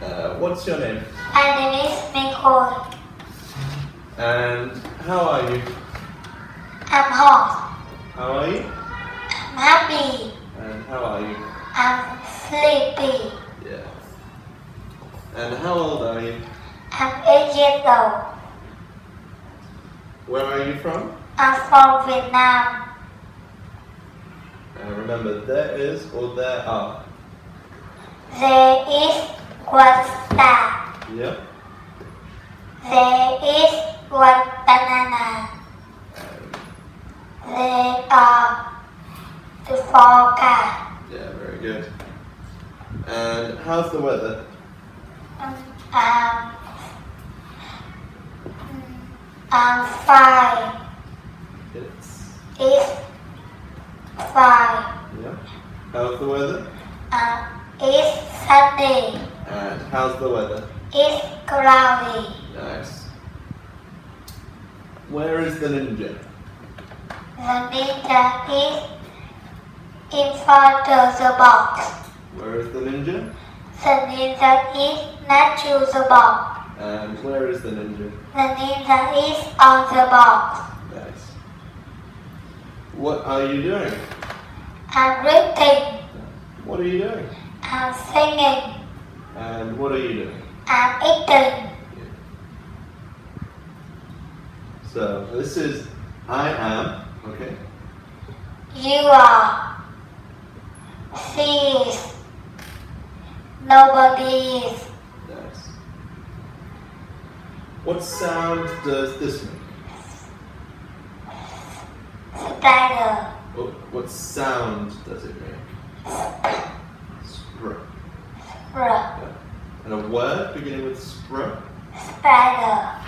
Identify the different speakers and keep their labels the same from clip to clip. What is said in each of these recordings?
Speaker 1: Uh, what's your name?
Speaker 2: My name is Nicole.
Speaker 1: And how are you?
Speaker 2: I'm hot.
Speaker 1: How are you?
Speaker 2: I'm happy.
Speaker 1: And how are you?
Speaker 2: I'm sleepy.
Speaker 1: Yeah. And how old are you?
Speaker 2: I'm eight years old.
Speaker 1: Where are you from?
Speaker 2: I'm from Vietnam.
Speaker 1: Uh, remember, there is or there are.
Speaker 2: There is one that?
Speaker 1: Yep.
Speaker 2: There is one banana. There are the four.
Speaker 1: Yeah, very good. And how's the weather?
Speaker 2: Um, um, I'm fine.
Speaker 1: It's.
Speaker 2: It's fine.
Speaker 1: Yeah. How's the weather?
Speaker 2: Um, it's sunny.
Speaker 1: And how's the weather?
Speaker 2: It's cloudy.
Speaker 1: Nice. Where is the ninja?
Speaker 2: The ninja is in front of the box.
Speaker 1: Where is the ninja?
Speaker 2: The ninja is next to the box.
Speaker 1: And where is the ninja?
Speaker 2: The ninja is on the box.
Speaker 1: Nice. What are you doing?
Speaker 2: I'm reading.
Speaker 1: What are you doing?
Speaker 2: I'm singing.
Speaker 1: And what are you doing?
Speaker 2: Uh, I'm eating.
Speaker 1: So this is I am, okay?
Speaker 2: You are. She is. Nobody is.
Speaker 1: Nice. What sound does this make?
Speaker 2: Spider.
Speaker 1: What, what sound does it make? Spr. And a word beginning with spr?
Speaker 2: Spider.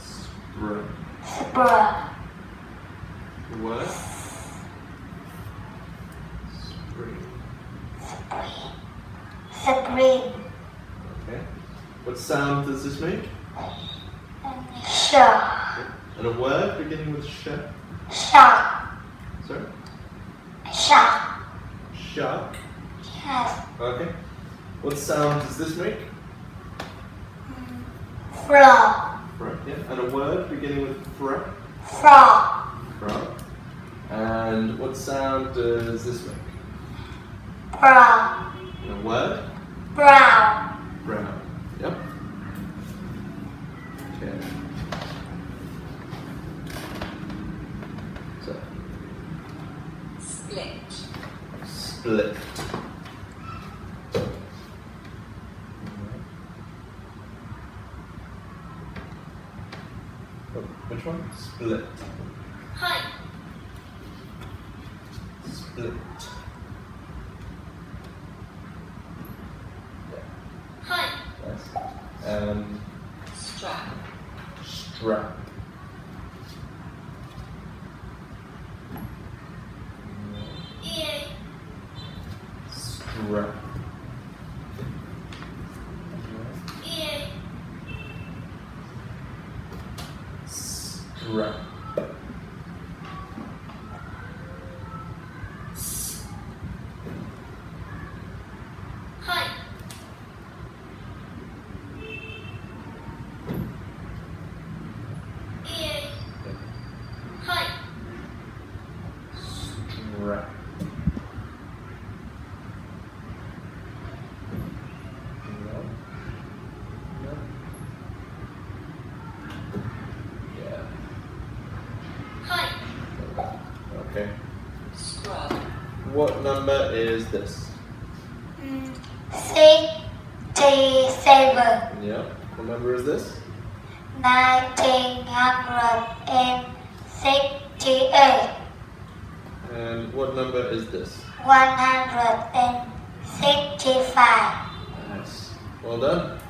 Speaker 1: Spr.
Speaker 2: Spr.
Speaker 1: The word? Spring.
Speaker 2: Screen.
Speaker 1: Okay. What sound does this make?
Speaker 2: Sh.
Speaker 1: And a word beginning with sh?
Speaker 2: Shark.
Speaker 1: Okay. What sound does this make?
Speaker 2: Frog.
Speaker 1: Frog. Yeah. And a word beginning with fr?
Speaker 2: Frog.
Speaker 1: Frog. And what sound does this make?
Speaker 2: Brown.
Speaker 1: And a word?
Speaker 2: Brown.
Speaker 1: Brown. Yep. Okay. So,
Speaker 3: Split.
Speaker 1: split. Which one? Split.
Speaker 3: Hi.
Speaker 1: Split.
Speaker 3: Hi.
Speaker 1: Yes. Um,
Speaker 3: Strap.
Speaker 1: strap.
Speaker 3: Ear.
Speaker 1: Strap. Strap.
Speaker 3: Hi. Ear. Hi.
Speaker 1: Strap. No. No. Yeah.
Speaker 3: Hi.
Speaker 1: Okay.
Speaker 3: Scrub.
Speaker 1: What number is this?
Speaker 2: Sixty-seven.
Speaker 1: Yeah. What number is this?
Speaker 2: Nineteen hundred and sixty-eight.
Speaker 1: And what number is this?
Speaker 2: One hundred and sixty-five.
Speaker 1: Nice. Well done.